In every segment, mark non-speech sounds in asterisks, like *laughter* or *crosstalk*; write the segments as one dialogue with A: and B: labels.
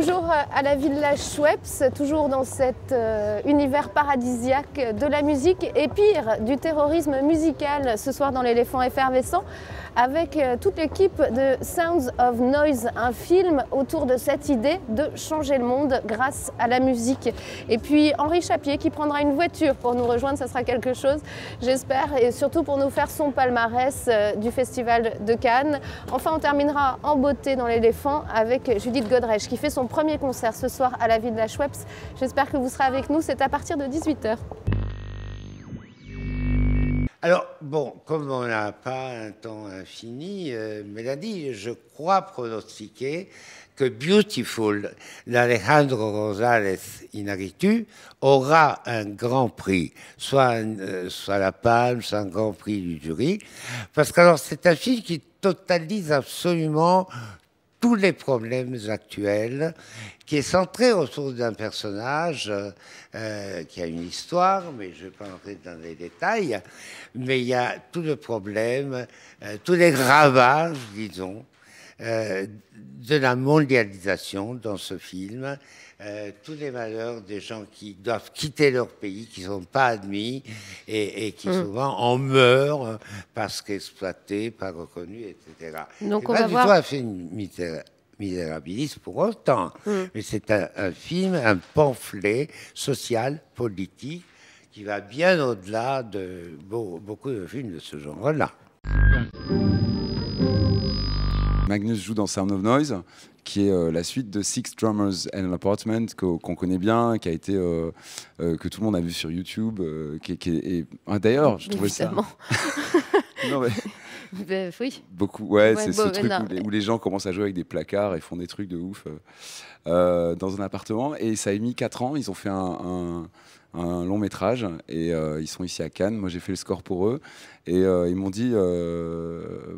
A: à la Villa Schweppes, toujours dans cet euh, univers paradisiaque de la musique et pire, du terrorisme musical ce soir dans l'éléphant effervescent avec euh, toute l'équipe de Sounds of Noise, un film autour de cette idée de changer le monde grâce à la musique. Et puis Henri Chapier qui prendra une voiture pour nous rejoindre, ça sera quelque chose, j'espère, et surtout pour nous faire son palmarès euh, du Festival de Cannes. Enfin, on terminera en beauté dans l'éléphant avec Judith Godrèche qui fait son premier concert ce soir à la ville de la Schweppes. J'espère que vous serez avec nous, c'est à partir de 18h.
B: Alors, bon, comme on n'a pas un temps infini, euh, Mélanie, je crois pronostiquer que Beautiful d'Alejandro Rosales Inarritu aura un grand prix, soit, euh, soit la Palme, soit un grand prix du jury, parce que c'est un film qui totalise absolument tous les problèmes actuels, qui est centré autour d'un personnage euh, qui a une histoire, mais je ne vais pas entrer dans les détails, mais il y a tout le problème, euh, tous les ravages, disons, euh, de la mondialisation dans ce film, euh, tous les malheurs des gens qui doivent quitter leur pays, qui ne sont pas admis et, qui mm. souvent en meurent parce qu'exploités, pas reconnus, etc.
A: Donc on va voir...
B: a fait une misérabilis pour autant, mm. mais c'est un, film, un pamphlet social, politique, qui va bien au-delà de beaucoup de films de ce genre-là.
C: Magnus joue dans Sound of Noise, qui est euh, la suite de Six Drummers and an Apartment, qu'on connaît bien, qui a été euh, euh, que tout le monde a vu sur YouTube, qui, qui ah, D'ailleurs, je trouvais ça. *laughs*
A: non, mais... *laughs* Ben, oui.
C: Beaucoup, ouais, c'est ce truc où les, gens commencent à jouer avec des placards et font des trucs de ouf dans un appartement. Et ça a mis 4 ans. Ils ont fait un, un long métrage et ils sont ici à Cannes. Moi, j'ai fait le score pour eux et ils m'ont dit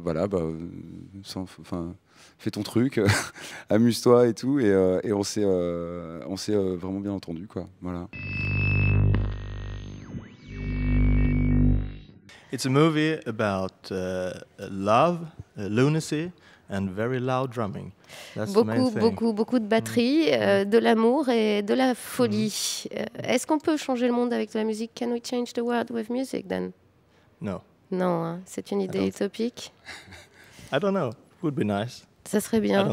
C: voilà, bah, enfin fais ton truc, *laughs* amuse-toi et tout. Et, euh, et on s'est euh, on s'est euh, vraiment bien entendu, quoi. Voilà.
D: It's a movie about uh, love, uh, lunacy and very loud drumming.
A: That's beaucoup, beaucoup, beaucoup de batterie, mm. de l'amour et de la folie. Mm. Est-ce qu'on peut changer le monde avec de la musique? Can we change the world with music then?
D: No.
A: Non, hein, c'est une idée utopique. *laughs*
D: I don't know. It would be nice.
A: Ça serait bien.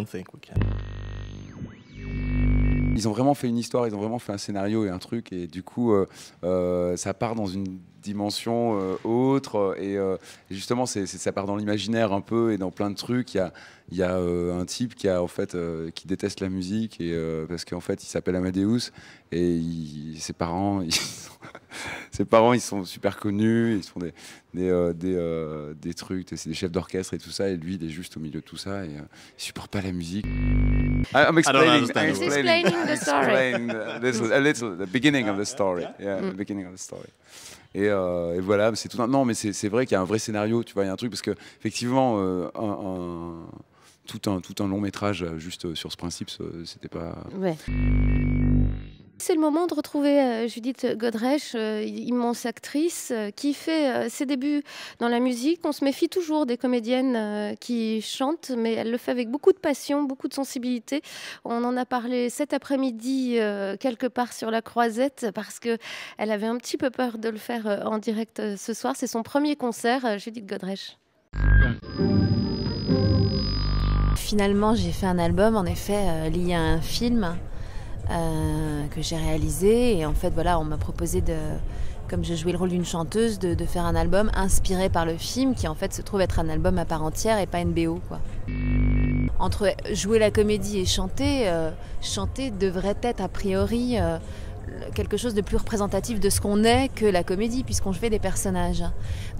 C: Ils ont vraiment fait une histoire, ils ont vraiment fait un scénario et un truc, et du coup, euh, euh, ça part dans une dimension euh, autre, et, justement, c'est, ça part dans l'imaginaire un peu et dans plein de trucs. Il y a, un type qui a en fait qui déteste la musique et parce qu'en fait, il s'appelle Amadeus et ses parents, *laughs* ils sont ses parents, ils sont super connus, ils font des, des, euh, des, des trucs, des chefs d'orchestre et tout ça, et lui, il est juste au milieu de tout ça, et euh, il supporte pas la musique. I'm explaining,
A: I'm explaining, the story.
C: this, a little, the beginning of the story. Yeah, the mm. beginning of the story. Et, et, voilà, c'est tout. Un, non, mais c'est vrai qu'il y a un vrai scénario, tu vois, il y a un truc parce que effectivement, un, un, tout un tout un long métrage juste sur ce principe, c'était pas.
A: Ouais. C'est le moment de retrouver euh, Judith Godrèche, euh, immense actrice, euh, qui fait ses débuts dans la musique. On se méfie toujours des comédiennes qui chantent, mais elle le fait avec beaucoup de passion, beaucoup de sensibilité. On en a parlé cet après-midi quelque part sur la croisette parce que elle avait un petit peu peur de le faire en direct ce soir. C'est son premier concert, Judith Godrèche.
E: Finalement, j'ai fait un album, en effet, lié à un film. Euh, que j'ai réalisé. Et en fait, voilà, on m'a proposé de, comme je jouais le rôle d'une chanteuse, de, faire un album inspiré par le film, qui en fait se trouve être un album à part entière et pas une BO, quoi. Entre jouer la comédie et chanter, euh, chanter devrait être a priori euh, quelque chose de plus représentatif de ce qu'on est que la comédie, puisqu'on fait des personnages.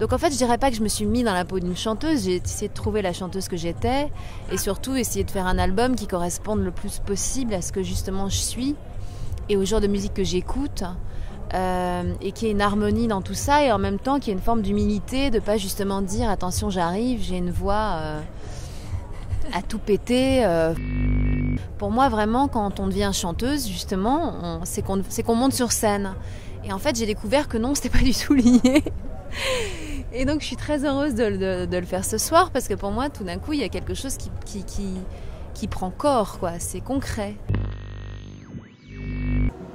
E: Donc en fait, je dirais pas que je me suis mis dans la peau d'une chanteuse, j'ai essayé de trouver la chanteuse que j'étais, et surtout essayer de faire un album qui corresponde le plus possible à ce que justement je suis, et au genre de musique que j'écoute. Euh, et qui ait une harmonie dans tout ça et en même temps qui ait une forme d'humilité de pas justement dire attention j'arrive j'ai une voix euh, à tout péter euh. Pour moi, vraiment, quand on devient chanteuse, justement, c'est qu'on monte sur scène. Et en fait, j'ai découvert que non, c'était pas du tout lié. Et donc, je suis très heureuse de, le faire ce soir parce que pour moi, tout d'un coup, il y a quelque chose qui, qui, qui, qui prend corps, quoi. C'est concret.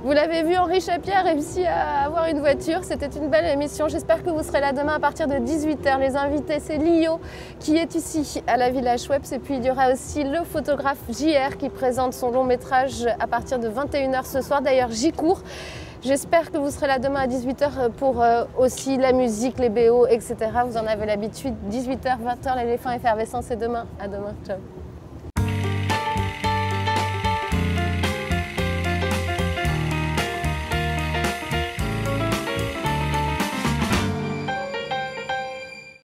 A: Vous l'avez vu, Henri Chapier a réussi à avoir une voiture. C'était une belle émission. J'espère que vous serez là demain à partir de 18h. Les invités, c'est Lio qui est ici à la Villa Schweppes. Et puis il y aura aussi le photographe JR qui présente son long métrage à partir de 21h ce soir. D'ailleurs, j'y cours. J'espère que vous serez là demain à 18h pour euh, aussi la musique, les BO, etc. Vous en avez l'habitude. 18h, 20h, l'éléphant effervescent, c'est demain. À demain. Ciao.